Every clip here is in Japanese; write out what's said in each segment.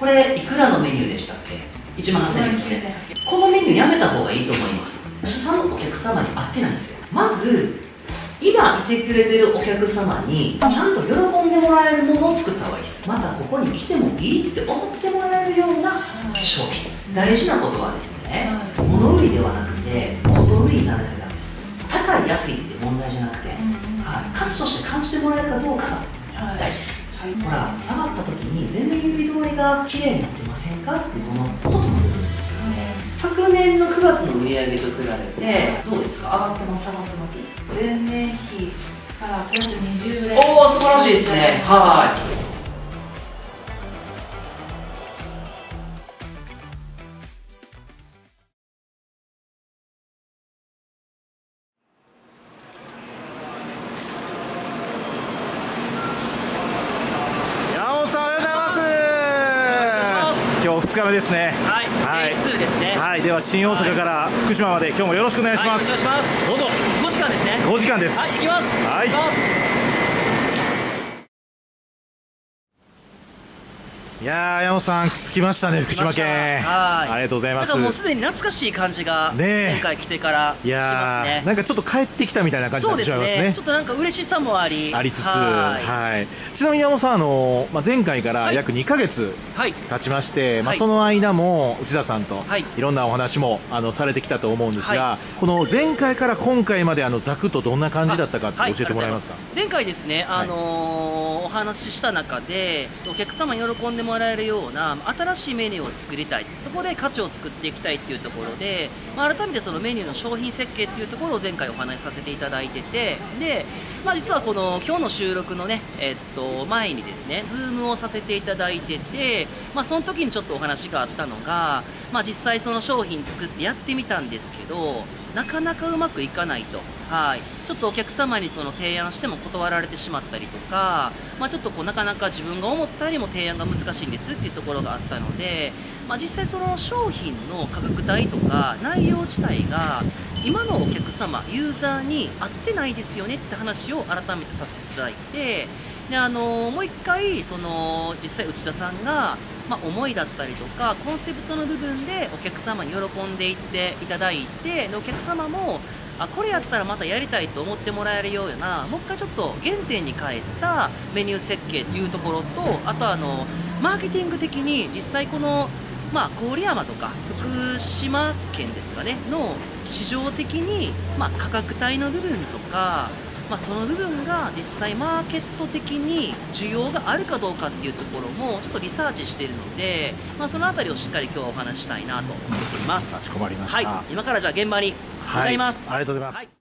これいくらのメニューでしたっけ？1万8000円ですね。このメニューやめた方がいいと思います。資産のお客様に合ってないんですよ。まず今いてくれてるお客様にちゃんと喜んでもらえるものを作った方がいいです。またここに来てもいいって思ってもらえるような商品。大事なことはですね物売りではなくてこと売りになるだけなんです。高い安いって問題じゃなくて、はい、価値として感じてもらえるかどうかが大事です、はい、ほら下がった時に全然指通りが綺麗になってませんかっていうこのことの部分ですよね、昨年の9月の売上と比べてどうですか？上がってます？下がってます？前年比からプラス20ぐらいおお素晴らしいですね。はい2日目ですね。はい、はい、2ですね。はい。では新大阪から福島まで今日もよろしくお願いします、はい、お願いします。どうぞ。5時間ですね。5時間です。はい行きます。はいいや山本さん着きましたね福島県。はい。ありがとうございます。もうすでに懐かしい感じが今回来てからしますね。なんかちょっと帰ってきたみたいな感じになってしまいますね。ちょっとなんか嬉しさもあり。ありつつはい。ちなみに山本さんあの、まあ、前回から約2か月経ちまして、はい、まあ、その間も内田さんとい。ろんなお話もあのされてきたと思うんですが、はい、この前回から今回まであのざくっとどんな感じだったかって教えてもらえますか、前回ですねあのー、お話しした中でお客様に喜んでももらえるような新しいメニューを作りたい。そこで価値を作っていきたいっていうところで、まあ、改めてそのメニューの商品設計っていうところを前回お話しさせていただいててで、まあ、実はこの今日の収録のね、えっと、前にですねズームをさせていただいてて、まあ、その時にちょっとお話があったのが、まあ、実際その商品作ってやってみたんですけどなかなかうまくいかないと、はい、ちょっとお客様にその提案しても断られてしまったりとか、まあ、ちょっとこうなかなか自分が思ったよりも提案が難しいんですっていうところがあったので、まあ、実際その商品の価格帯とか内容自体が今のお客様ユーザーに合ってないですよねって話を改めてさせていただいてであのもう一回その実際内田さんがまあ、思いだったりとかコンセプトの部分でお客様に喜んでいっていただいてでお客様もあこれやったらまたやりたいと思ってもらえるようなもう一回ちょっと原点に帰ったメニュー設計というところとあとあのマーケティング的に実際このまあ、郡山とか福島県ですかねの市場的に、まあ、価格帯の部分とかまあ、その部分が実際マーケット的に需要があるかどうかっていうところもちょっとリサーチしているので、まあ、その辺りをしっかり今日はお話したいなと思っています。かしこまりました、はい、今からじゃあ現場に向かいます、はい、ありがとうございます、はい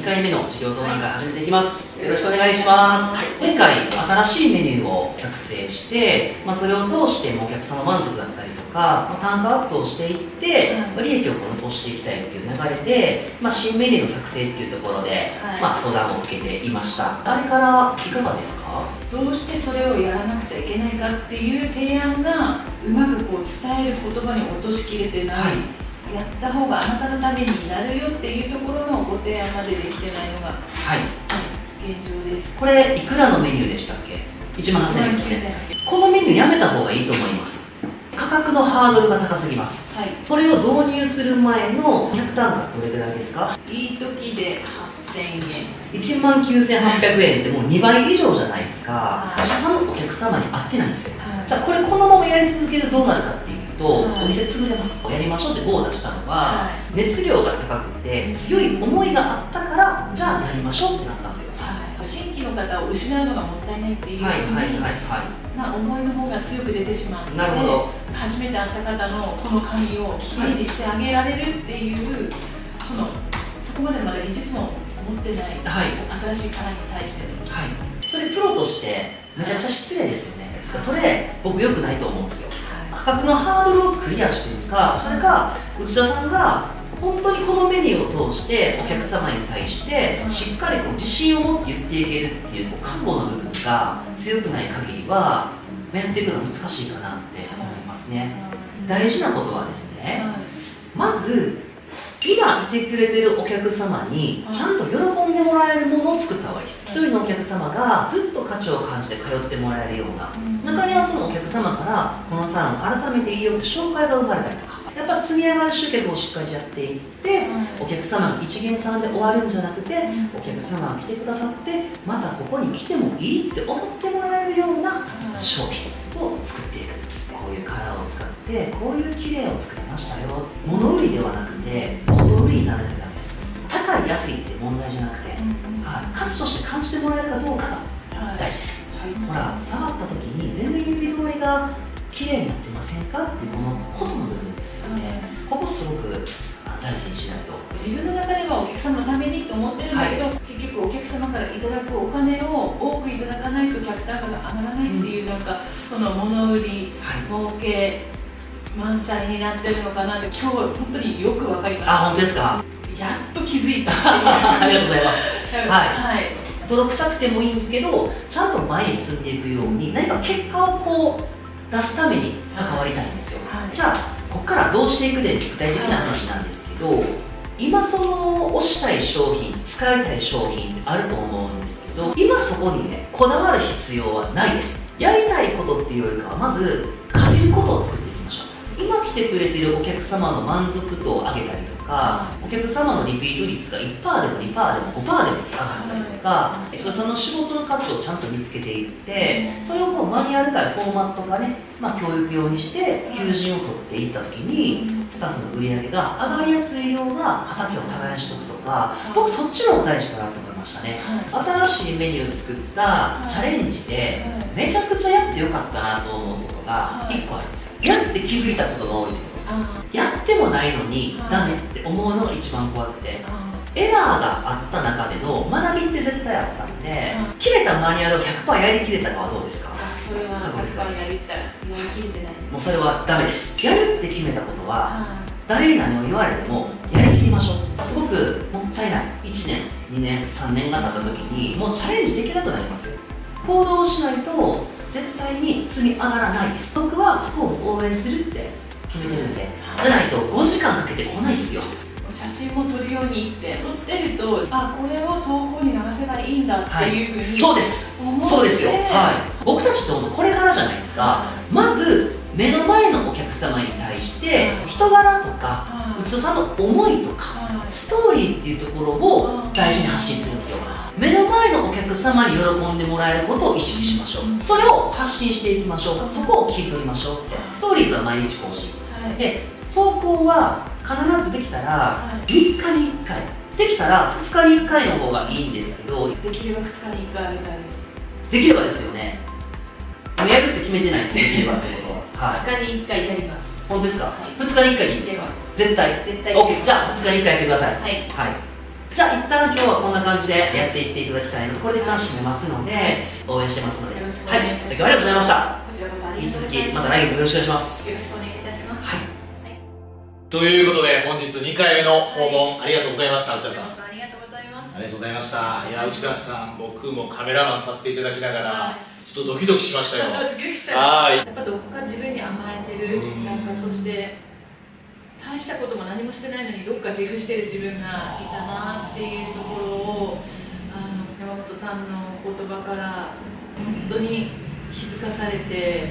2回目の授業相談会始めていきます、よろしくお願いします、はい、今回新しいメニューを作成して、まあ、それを通してお客様満足だったりとか、まあ、単価アップをしていって、まあ、利益をこの通していきたいっていう流れで、まあ、新メニューの作成っていうところで、はい、まあ、相談を受けていました。あれからいかがですか？どうしてそれをやらなくちゃいけないかっていう提案がうまくこう伝える言葉に落としきれてない、はいやった方があなたのためになるよっていうところのご提案までできてないのが、はい、現状です。これいくらのメニューでしたっけ？1万8000円ですね。このメニューやめた方がいいと思います。価格のハードルが高すぎます、はい、これを導入する前の客単価どれぐらいですか？いい時で8000円。1万9800円ってもう2倍以上じゃないですか、はい、社のお客様に合ってないんですよ、はい、じゃあこれこのままやり続けるとどうなるかっていうと、お店潰れます。やりましょうって GO を出したのは、熱量が高くて強い思いがあったからじゃあやりましょうってなったんですよ、新規の方を失うのがもったいないっていうはいはいはいはい。な思いの方が強く出てしまってなるほど。初めて会った方のこの髪をきれいにしてあげられるっていう、はい、そのそこまでまだ技術も持ってない、はい、新しい殻に対しての、はい、それプロとしてめちゃくちゃ失礼ですよね、はい、それ僕よくないと思うんですよ価格のハードルをクリアしているかそれか内田さんが本当にこのメニューを通してお客様に対してしっかりこう自信を持って言っていけるっていうこう覚悟の部分が強くない限りはやっていくのは難しいかなって思いますね。大事なことはですねまず今いてくれてるお客様にちゃんと喜んでもらえるものを作った方がいいです。一人のお客様がずっと価値を感じて通ってもらえるような中にはそのお客様からこのサロン改めていいよって紹介が生まれたりとかやっぱ積み上がる集客をしっかりやっていって、お客様が一元さんで終わるんじゃなくて、お客様が来てくださってまたここに来てもいいって思ってもらえるような商品ってこういう綺麗を作りましたよ。物売りではなくてこと売りにならなです。高い安いって問題じゃなくて、はい、価値として感じてもらえるかどうかが大事です、はい、ほら触った時に全然指通りが綺麗になってませんか？っていうこのことの部分ですよね、ここすごく大事にしないと。自分の中ではお客様のためにと思ってるんだけど、はい、結局お客様からいただくお金を多くいただかないと客単価が上がらないっていう、うん、なんかその物売り、はい、儲け満載になってるのかなって今日本当によくわかりましたあ本当ですか？やっと気づいた。ありがとうございます。はい、はい。泥臭くてもいいんですけどちゃんと前に進んでいくように何か結果をこう出すために関わりたいんですよ、はい、じゃあここからどうしていくで具体的な話なんですけど、今その推したい商品使いたい商品あると思うんですけど今そこにねこだわる必要はないです。やりたいことっていうよりかはまず勝てることを作って今来てくれてるお客様の満足度を上げたりとかお客様のリピート率が1%でも2%でも5%でも上がったりとかその仕事の価値をちゃんと見つけていってそれをもうマニュアルからフォーマットがね、まあ、教育用にして求人を取っていった時にスタッフの売り上げが上がりやすいような畑を耕しとくとか僕そっちの方が大事かなと思いましたね、新しいメニューを作ったチャレンジでめちゃくちゃやってよかったなと思うことが1個あるんですよやって気づいたことが多いってことです。やってもないのにダメって思うのが一番怖くてエラーがあった中での学びって絶対あったんで決めたマニュアルを100%やりきれたかはどうですか？それは100%やりたらやりきれてないもうそれはダメです。やるって決めたことは誰に何を言われてもやりきりましょう。すごくもったいない。1年2年3年が経った時にもうチャレンジできなくなりますよ。行動しないと絶対に積み上がらないです。僕はそこを応援するって決めてるんでじゃないと5時間かけて来ないっすよ。写真も撮るようにって撮ってるとあこれを投稿に流せばいいんだっていうふうに、はい、そうです。そうですよ、はい、僕たちってこれからじゃないですか。まず目の前のお客様に対して人柄とか内田さんの思いとかストーリーっていうところを大事に発信するんですよ。目の前のお客様に喜んでもらえることを意識しましょう。それを発信していきましょう。そこを聞い取りましょうって。ストーリーズは毎日更新。で投稿は必ずできたら3日に1回。できたら2日に1回の方がいいんですけどできれば2日に1回あげたいです。できればですよね。やるって決めてないですできればってことは、はい、2日に1回やります。本当ですか、はい、2日に1回に絶対。絶対。OK じゃあ2日に1回やってください。はい、はい。じゃあ一旦今日はこんな感じでやっていっていただきたいのでこれで一旦締めますので応援してますので。はい。じゃあ今日はありがとうございました。引き続きまた来月よろしくお願いします。よろしくお願いします。はいということで本日2回目の訪問、ありがとうございました内田さん。ありがとうございます。ありがとうございました。いや内田さん僕もカメラマンさせていただきながら、ちょっとドキドキしま したよ。はい。やっぱどっか自分に甘えてるなんかそして大したことも何もしてないのにどっか自負してる自分がいたなっていうところをあの山本さん。の言葉から本当に気づかされて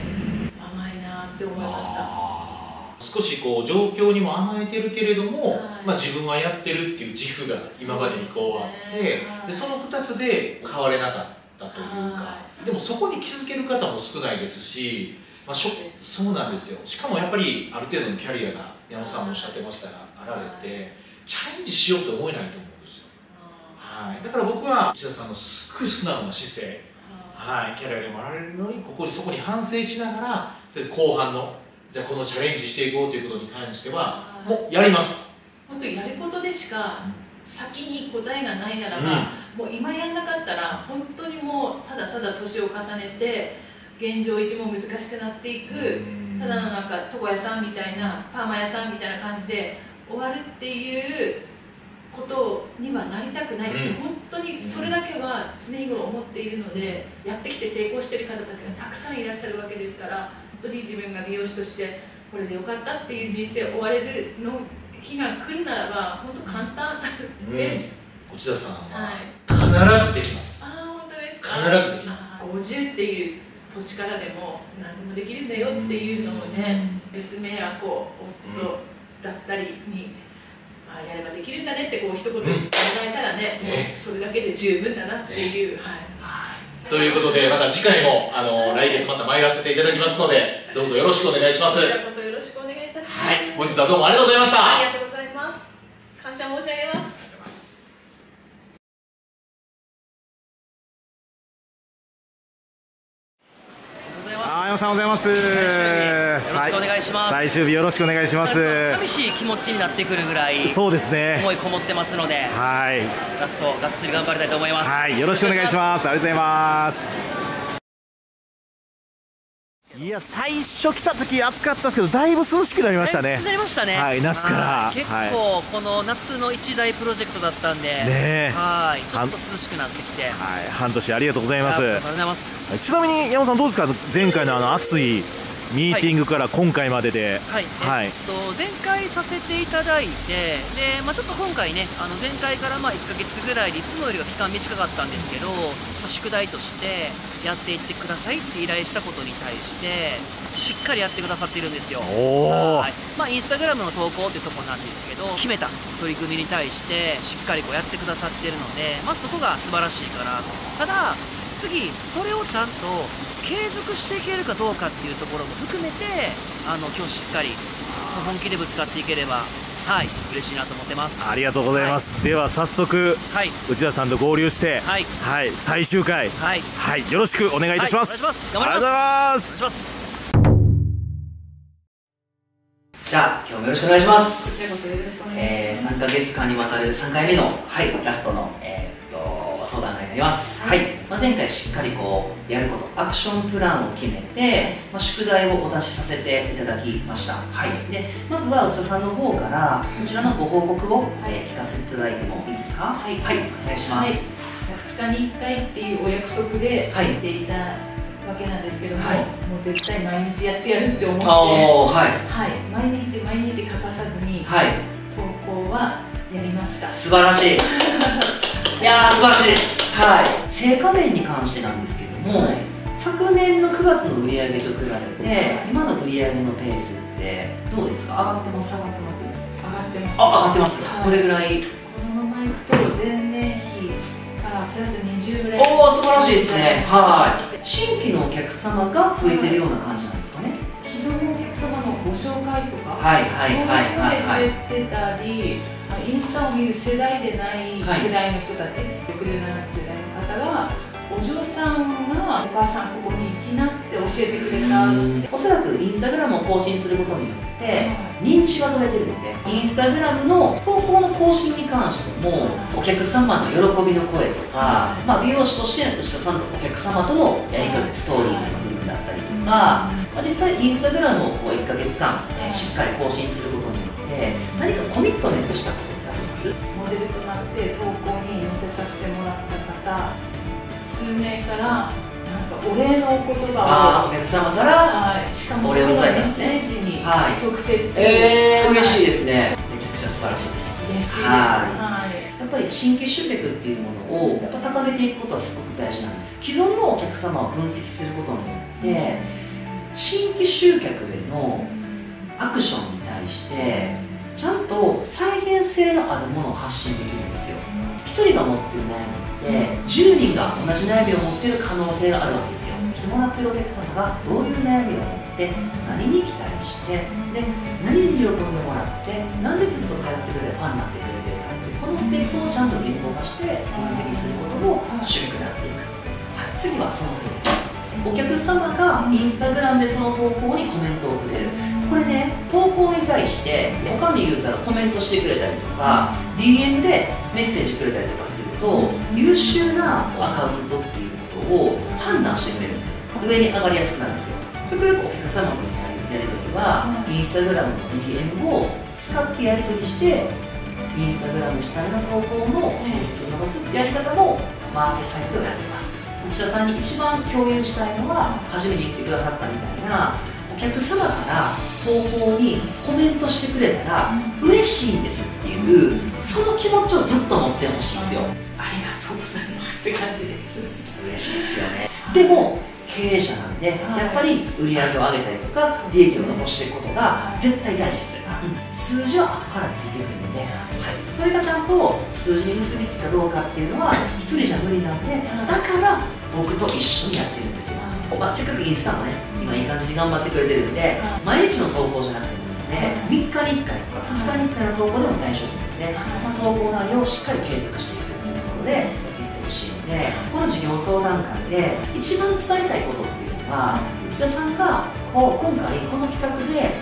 甘いなって思いました。少しこう状況にも甘えてるけれども、はい、まあ、自分はやってるっていう自負が今までにこうあって、で、はい、その2つで変われなかったというか、はい、でもそこに気づける方も少ないですし、まあ、しょそうなんですよ。しかもやっぱりある程度のキャリアが山本さんもおっしゃってましたがあられてチャレンジしようと思えないと思うんですよ、はい、だから僕は石田さんのすっごい素直な姿勢。はい、キャリアでもあられるのにここにそこに反省しながらそれ後半のじゃあこのチャレンジしていこうということに関してはもうやります。本当にやることでしか先に答えがないならば、うん、もう今やんなかったら本当にもうただただ年を重ねて現状維持も難しくなっていく、ただのなんか床屋さんみたいなパーマ屋さんみたいな感じで終わるっていうことにはなりたくないって、うん、本当にそれだけは常日頃思っているのでやってきて成功してる方たちがたくさんいらっしゃるわけですから本当に自分が美容師としてこれでよかったっていう人生を終われるの日が来るならば本当簡単です、うん、内田さんは、必ずできます。あ本当ですか？必ずできます。50っていう年からでも何でもできるんだよっていうのをね、娘や子夫だったりに、あやればできるんだねってこう一言言ってもらえたらね、もうそれだけで十分だなっていう、はい、ということでまた次回もあの来月また参らせていただきますのでどうぞよろしくお願いします。こちらこそよろしくお願いいたします、はい、本日はどうもありがとうございました。ありがとうございます。感謝申し上げますさんおはようございます。よろしくお願いします。最終日よろしくお願いします。寂しい気持ちになってくるぐらいそうですね。思いこもってますのではい。ラストがっつり頑張りたいと思います。はい。よろしくお願いします。ありがとうございますいや最初来た時暑かったですけどだいぶ涼しくなりましたね。なりましたね。はい夏から。結構この夏の一大プロジェクトだったんで。ねはいちょっと涼しくなってきて。はい半年ありがとうございます。ありがとうございます。ちなみに山本さんどうですか？前回のあの暑いミーティングから今回までで、はい、はい、えっと、前回させていただいてで、まあ、ちょっと今回ねあの前回からまあ1か月ぐらいでいつもよりは期間短かったんですけど、まあ、宿題としてやっていってくださいって依頼したことに対してしっかりやってくださってるんですよ。はい。まあ、インスタグラムの投稿っていうとこなんですけど決めた取り組みに対してしっかりこうやってくださってるので、まあ、そこが素晴らしいかなとただ次それをちゃんと継続していけるかどうかっていうところも含めてあの今日しっかり本気でぶつかっていければはい嬉しいなと思ってます。ありがとうございます、はい、では早速、はい、内田さんと合流してはい、はい、最終回。はい、はい、よろしくお願いいたします、はい、頑張ります。じゃあ今日もよろしくお願いします。えー、3か月間にわたる3回目の、はい、ラストの、えー、ます、はい、まあ、前回しっかりこうやることアクションプランを決めて、まあ、宿題をお出しさせていただきました、はい、でまずは内田さんの方からそちらのご報告を、えー、聞かせていただいてもいいですか？はい、はい、お願いします、2日に1回っていうお約束で言っていた、わけなんですけども、はい、もう絶対毎日やってやるって思って、はい。はい、毎日毎日欠かさずに、はい、投稿はやりました。素晴らしい いや素晴らしいです。はい。成果面に関してなんですけども、はい、昨年の9月の売り上げと比べて今の売り上げのペースってどうですか？上がってます？上がってます。上がってます。あ上がってます、はい、どれぐらい？このままいくと前年比からプラス20ぐらい。おお素晴らしいですね。はい。新規のお客様が増えてるような感じなんですかね、既存のお客様のご紹介とかはいはいはいはいはい。増えてたりインスタを見る世代でない世代の人たち、はい、60、70代の方がお嬢さんがお母さんここに行きなって教えてくれた。おそらくインスタグラムを更新することによって認知が取れてるんでインスタグラムの投稿の更新に関してもお客様の喜びの声とか、まあ、美容師としての内田さんとお客様とのやり取りストーリーズの部分だったりとか、まあ、実際インスタグラムをこう1ヶ月間しっかり更新することによって何かコミットメントしたことモデルとなって投稿に載せさせてもらった方数名からなんかお礼のお言葉をお客様から、はい、しかもそれをメッセージに直接、はい、えー、嬉しいですね。めちゃくちゃ素晴らしいです。嬉しいです、はい、やっぱり新規集客っていうものをやっぱ高めていくことはすごく大事なんです。既存のお客様を分析することによって新規集客へのアクションに対してちゃんと再現性のあるものを発信できるんですよ。1人が持ってる悩みって10人が同じ悩みを持ってる可能性があるわけですよ。来てもらってるお客様がどういう悩みを持って何に期待してで何に喜んでもらってなんでずっと通ってくれてファンになってくれてるかってこのステップをちゃんと言語化して分析することも主義になっていく、はい、次はそのフェーズです。お客様がインスタグラムでその投稿にコメントをくれる。これね投稿に対して他のユーザーがコメントしてくれたりとか DM でメッセージくれたりとかすると優秀なアカウントっていうことを判断してくれるんですよ。上に上がりやすくなるんですよ。極力お客様とのやり取りはインスタグラムの DM を使ってやり取りしてインスタグラム主体の投稿の成績を伸ばすってやり方もマーケサイトをやっています。内田さんに一番共有したいのは初めに言ってくださったみたいなお客様から投稿にコメントしてくれたら嬉しいんですっていうその気持ちをずっと持ってほしいんですよ。ありがとうございますって感じです。嬉しいですよね。でも経営者なんで、はい、やっぱり売り上げを上げたりとか利益を残していくことが絶対大事です、数字は後からついてくるので、はい、それがちゃんと数字に結びつくかどうかっていうのは1人じゃ無理なんでだから僕と一緒にやってるんですよ、まあ、せっかくインスタもね今いい感じに頑張ってくれてるんで毎日の投稿じゃなくてもいいので3日に1回とか2日に1回の投稿でも大丈夫なので、まあ、投稿内容をしっかり継続していくっていうところでほしいのでこの授業相談会で一番伝えたいことっていうのは内田さんがこう今回この企画で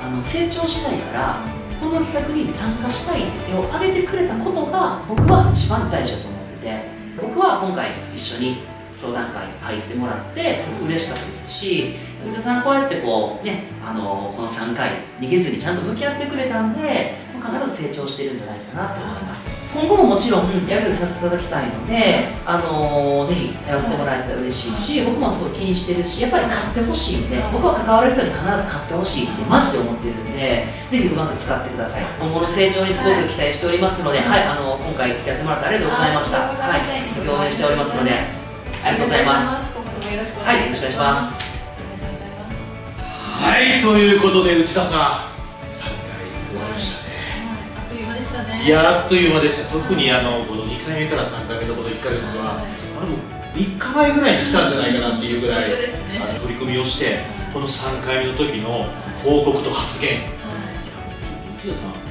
あの成長したいからこの企画に参加したいって手を挙げてくれたことが僕は一番大事だと思ってて僕は今回一緒に相談会入ってもらってすごく嬉しかったですし内田さんこうやってこうねあのこの3回逃げずにちゃんと向き合ってくれたんで必ず成長してるんじゃないかなと思います。今後ももちろんやり取りさせていただきたいので、あのー、ぜひ頼ってもらえたら嬉しいし僕もすごい気にしてるしやっぱり買ってほしいんで僕は関わる人に必ず買ってほしいってマジで思ってるんでぜひうまく使ってください。今後の成長にすごく期待しておりますので、はい、あの今回付き合ってもらってありがとうございました。はい。すごい応援しておりますのでありがとうございます。はいよろしくお願いします。はいということで内田さんいやあっという間でした。特にあのこの2回目から3回目のこの1か月は、あれも3日前ぐらいに来たんじゃないかなっていうぐらい、ね、あの取り組みをしてこの3回目の時の報告と発言、はい、内田さん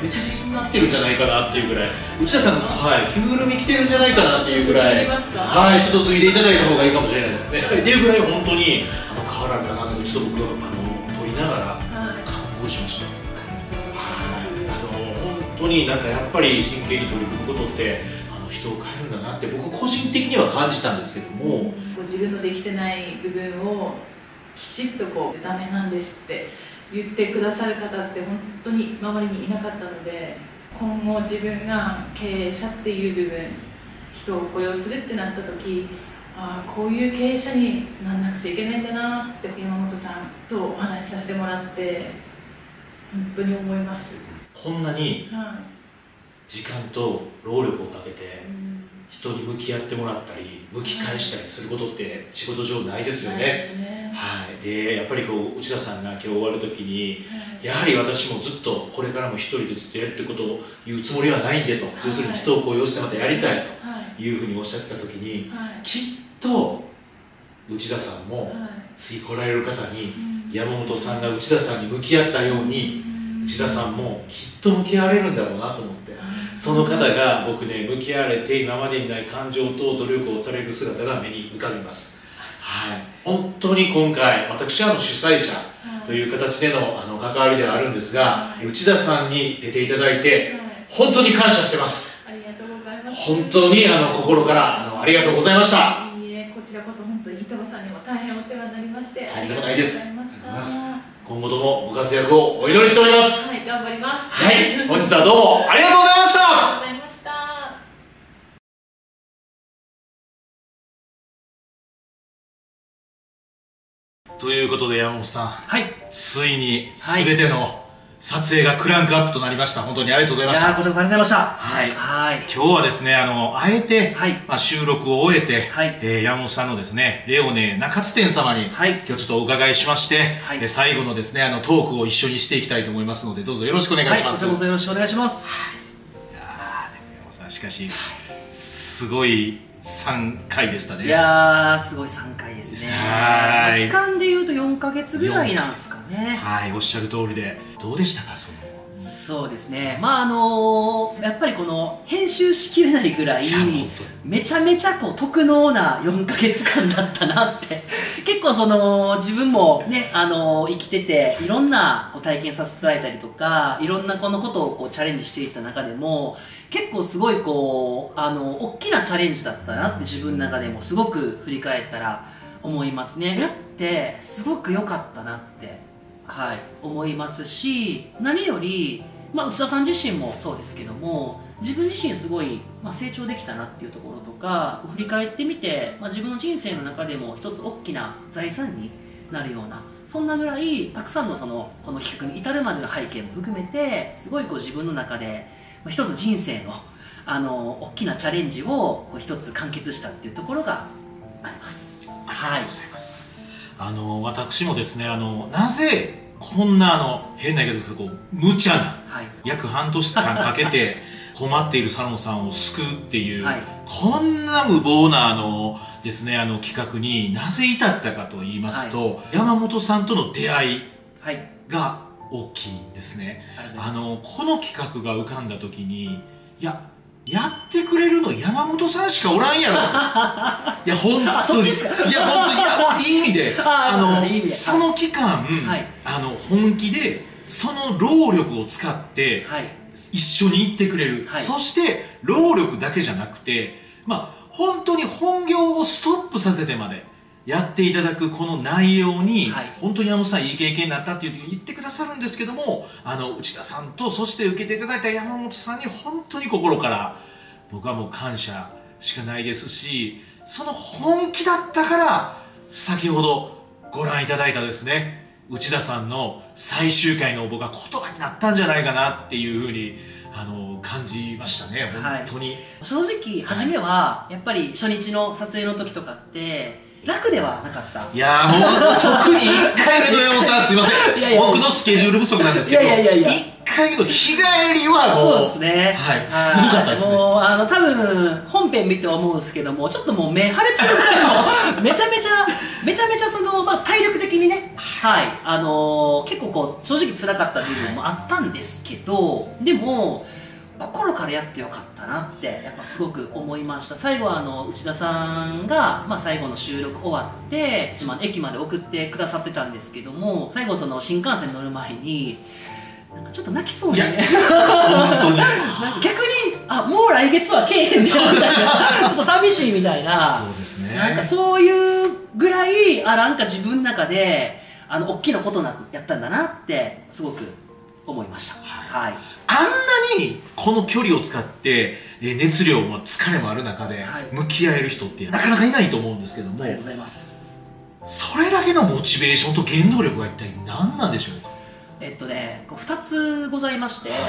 別人になってるんじゃないかなっていうぐらい内田さんの、はい、着ぐるみ着てるんじゃないかなっていうぐらいはいちょっと脱いでいただいた方がいいかもしれないですね。っていうぐらい本当にあの変わられたなとちょっと僕あの撮りながら感動しました。当になんかやっぱり真剣に取り組むことってあの人を変えるんだなって僕個人的には感じたんですけども。自分のできてない部分をきちっとこうダメなんですって言ってくださる方って本当に周りにいなかったので今後自分が経営者っていう部分人を雇用するってなった時ああこういう経営者になんなくちゃいけないんだなって山本さんとお話しさせてもらって本当に思います。こんなに時間と労力をかけて人に向き合ってもらったり向き返したりすることって仕事上ないですよね。はい、でやっぱりこう内田さんが今日終わる時に、やはり私もずっとこれからも一人でずっとやるってことを言うつもりはないんでと、要するに人を雇用してまたやりたいとい。うふうにおっしゃってた時に、きっと内田さんも次来られる方に山本さんが内田さんに向き合ったように内田さんもきっと向き合われるんだろうなと思って。その方が僕ね向き合われて今までにない感情と努力をされる姿が目に浮かびます。はい本当に今回私はの主催者という形でのあの関わりではあるんですが内田さんに出ていただいて本当に感謝してます。ありがとうございます。本当にあの心からあのありがとうございました。いいえこちらこそ本当に伊藤さんにも大変お世話になりましてとんでもないです。今後ともご活躍をお祈りしております。はい頑張ります。はい本日はどうもありがとうということで山本さんはいついにすべての、はい撮影がクランクアップとなりました。本当にありがとうございました。こちらこそありがとうございました。はい。はい。今日はですね、あの、あえて、はい、まあ、収録を終えて、はい、えー、山本さんのですね、レオネ中津店様に、はい、今日ちょっとお伺いしまして、はい、最後のですね、あの、トークを一緒にしていきたいと思いますので、どうぞよろしくお願いします。はい、こちらこそよろしくお願いします。いやー、山本さん、しかし、すごい、3回でしたね。いやすごい3回ですね、はい、期間でいうと4か月ぐらいなんですかね。はいおっしゃる通りで。どうでしたかそのそうですね。まああのー、やっぱりこの編集しきれないぐらいめちゃめちゃこう特能な4か月間だったなって。結構その自分もね、あのー、生きてていろんなこう体験させていただいたりとかいろんなこのことをこうチャレンジしていった中でも結構すごいこうあの大きなチャレンジだったなって自分の中でもすごく振り返ったら思いますね。やってすごく良かったなってはい思いますし何よりまあ、内田さん自身もそうですけども自分自身すごい、まあ、成長できたなっていうところとか振り返ってみて、まあ、自分の人生の中でも一つ大きな財産になるようなそんなぐらいたくさんのそのこの企画に至るまでの背景も含めてすごいこう自分の中で一つ人生のあの大きなチャレンジをこう一つ完結したっていうところがあります。はい、あの私もですねあのなぜこんなあの変な言い方ですけどこう無茶な、はい、約半年間かけて 困っているサロンさんを救うっていう、はい、こんな無謀なあのですねあの企画になぜ至ったかと言いますと、はい、山本さんとの出会いが大きいんですね。あのこの企画が浮かんだ時にいややってくれるの山本さんしかおらんやろ。いや本当に。いや本当にいい意味で。あのその期間、はい、あの本気でその労力を使って、はい、一緒に行ってくれる、はい、そして労力だけじゃなくてまあ本当に本業をストップさせてまでやっていただくこの内容に、はい、本当に山本さんいい経験になったって言ってくださるんですけどもあの内田さんとそして受けていただいた山本さんに本当に心から僕はもう感謝しかないですしその本気だったから先ほどご覧いただいたですね内田さんの最終回の応募が言葉になったんじゃないかなっていうふうにあの感じましたね。本当に、はい、正直初めはやっぱり初日の撮影の時とかって楽ではなかった。いやもう特に1回目の山本さんすいません。いやいや僕のスケジュール不足なんですけどいやいやいや1回目の日帰りはもうそうですね。はいすごかったですね。もうあの多分本編見て思うんですけどもちょっともう目腫れてるぐらいの めちゃめちゃめちゃめちゃその、まあ、体力的にねはい。あのー、結構こう正直辛かった部分もあったんですけどでも心からやってよかったなってやっぱすごく思いました。最後はあの内田さんが、まあ、最後の収録終わって、まあ、駅まで送ってくださってたんですけども最後その新幹線乗る前になんかちょっと泣きそうで、ね、本当に。逆にあもう来月はけえへんじゃんみたいな ちょっと寂しいみたいな。そうですね。なんかそういうぐらいあなんか自分の中であの大きなことなやったんだなってすごく思いました、はい、あんなにこの距離を使って熱量も疲れもある中で向き合える人ってなかなかいないと思うんですけども、ありがとうございます。それだけのモチベーションと原動力が一体何なんでしょう？かえっとね2つございまして、はい、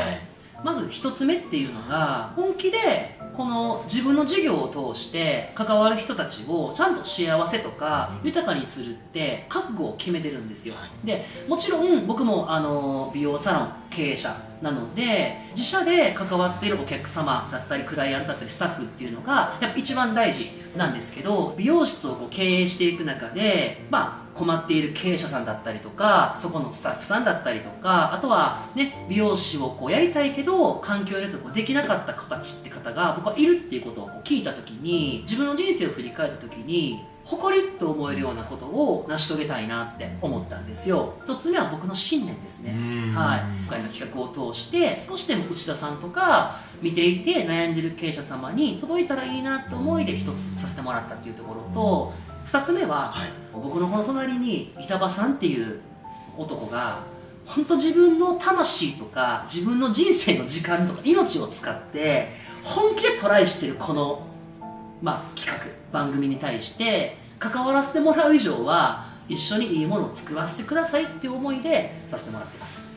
まず1つ目っていうのが本気でこの自分の授業を通して関わる人たちをちゃんと幸せとか豊かにするって覚悟を決めてるんですよ、はい、でもちろん僕もあの美容サロン経営者なので自社で関わっているお客様だったりクライアントだったりスタッフっていうのがやっぱ一番大事なんですけど美容室をこう経営していく中でまあ困っている経営者さんだったりとかそこのスタッフさんだったりとかあとはね美容師をこうやりたいけど環境でとこうできなかった子たちって方が僕はいるっていうことをこう聞いた時に自分の人生を振り返った時に誇りと思えるようなことを成し遂げたいなって思ったんですよ。一つ目は僕の信念ですね。はい。今回の企画を通して少しでも内田さんとか見ていて悩んでる経営者様に届いたらいいなって思いで一つさせてもらったっていうところと2つ目は、はい、僕のこの隣に板場さんっていう男が本当自分の魂とか自分の人生の時間とか命を使って本気でトライしてるこの、まあ、企画番組に対して関わらせてもらう以上は一緒にいいものを作らせてくださいっていう思いでさせてもらってます。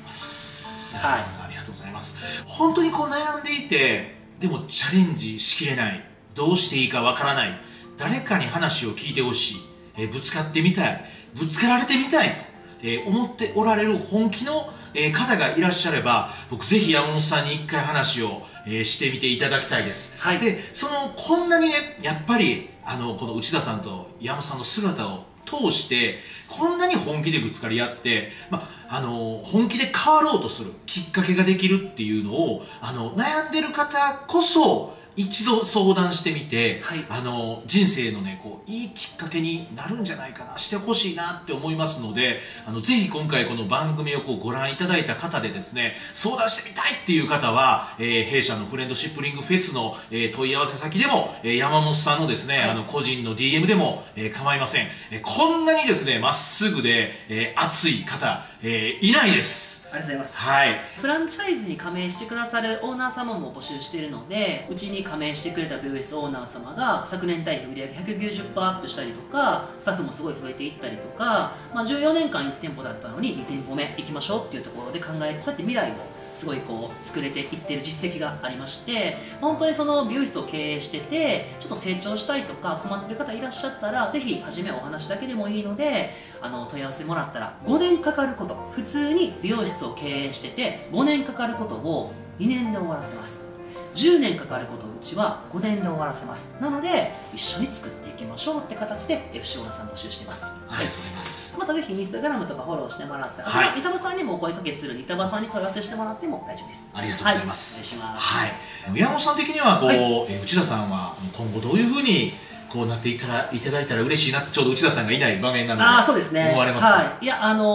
はい。ありがとうございます。本当にこう悩んでいてでもチャレンジしきれない。どうしていいかわからない誰かに話を聞いてほしい、えー、ぶつかってみたい。ぶつかられてみたいと、えー、思っておられる本気の、えー、方がいらっしゃれば僕ぜひ山本さんに一回話を、えー、してみていただきたいです、はい、でそのこんなにねやっぱりあのこの内田さんと山本さんの姿を通してこんなに本気でぶつかり合って、まあの本気で変わろうとするきっかけができるっていうのをあの悩んでる方こそ一度相談してみて、はい、あの人生のねこういいきっかけになるんじゃないかなしてほしいなって思いますのであのぜひ今回この番組をこうご覧いただいた方でですね相談してみたいっていう方は、えー、弊社のフレンドシップリングフェスの、えー、問い合わせ先でも、えー、山本さんのですね、はい、あの個人の DM でも、えー、構いません、えー、こんなにですねまっすぐで、えー、熱い方、えー、いないですりがとうございます。はい。フランチャイズに加盟してくださるオーナー様も募集しているので、うちに加盟してくれた BOS オーナー様が昨年対比売上190%アップしたりとか、スタッフもすごい増えていったりとか、まあ、14年間1店舗だったのに2店舗目行きましょうっていうところで考える、そうやって未来をすごいこう作れていってる実績がありまして本当にその美容室を経営しててちょっと成長したいとか困ってる方いらっしゃったらぜひ初めお話だけでもいいのであの問い合わせもらったら5年かかること。普通に美容室を経営してて5年かかることを2年で終わらせます。10年かかることをうちは5年で終わらせます。なので一緒に作っていきましょうって形で FC オーナーさん募集してます。ありがとうございます。またぜひインスタグラムとかフォローしてもらったら、はい、板場さんにもお声かけする板場さんに問い合わせしてもらっても大丈夫です。ありがとうございます、はい、お願いします。はい。山本さん的にはこう、はい、内田さんは今後どういうふうにこうなっていたらいただいたら嬉しいなってちょうど内田さんがいない場面なのであそうですね。思われますか、はい、いやあのー、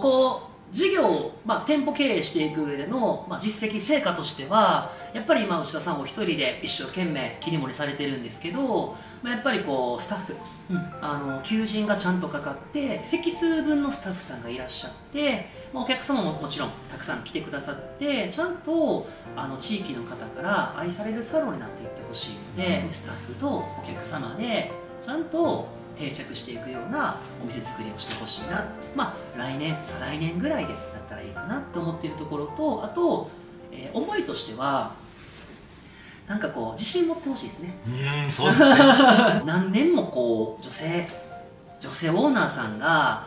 こう事業を、まあ、店舗経営していく上での、まあ、実績成果としてはやっぱり今内田さんお一人で一生懸命切り盛りされてるんですけど、まあ、やっぱりこうスタッフ、うん、あの求人がちゃんとかかって席数分のスタッフさんがいらっしゃって、まあ、お客様ももちろんたくさん来てくださってちゃんとあの地域の方から愛されるサロンになっていってほしいので、スタッフとお客様でちゃんと定着していくようなお店作りをしてほしいな。まあ来年再来年ぐらいでだったらいいかなと思っているところとあと、えー、思いとしてはなんかこう自信持ってほしいですね。うんそうですね。何年もこう女性女性オーナーさんが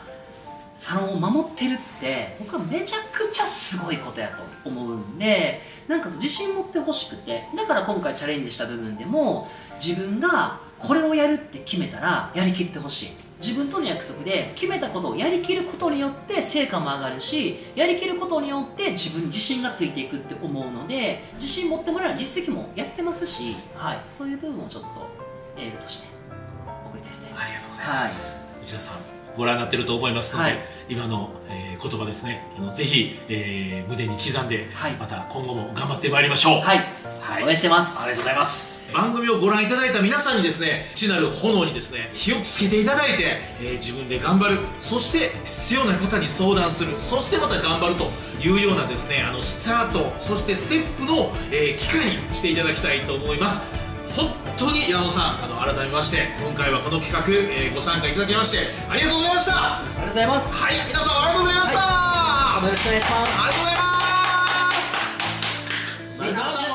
サロンを守ってるって僕はめちゃくちゃすごいことやと思うんでなんか自信持ってほしくて。だから今回チャレンジした部分でも自分がこれをやるって決めたらやりきってほしい。自分との約束で決めたことをやりきることによって成果も上がるしやりきることによって自分に自信がついていくって思うので自信持ってもらえる実績もやってますし、はい、そういう部分をちょっとエールとして送りたいですね。ありがとうございます、はい、内田さんご覧になってると思いますので、はい、今の、えー、言葉ですね。あのぜひ、えー、胸に刻んで、はい、また今後も頑張ってまいりましょう。はい、はい、応援してます。ありがとうございます番組をご覧いただいた皆さんにですね父なる炎にですね火をつけていただいて、えー、自分で頑張る。そして必要な方に相談する。そしてまた頑張るというようなですねあのスタートそしてステップの、えー、機会にしていただきたいと思います。本当に矢野さんあの改めまして今回はこの企画、えー、ご参加いただきましてありがとうございました。ありがとうございます。はい皆さんありがとうございました、はい、よろしくお願いします。ありがとうございます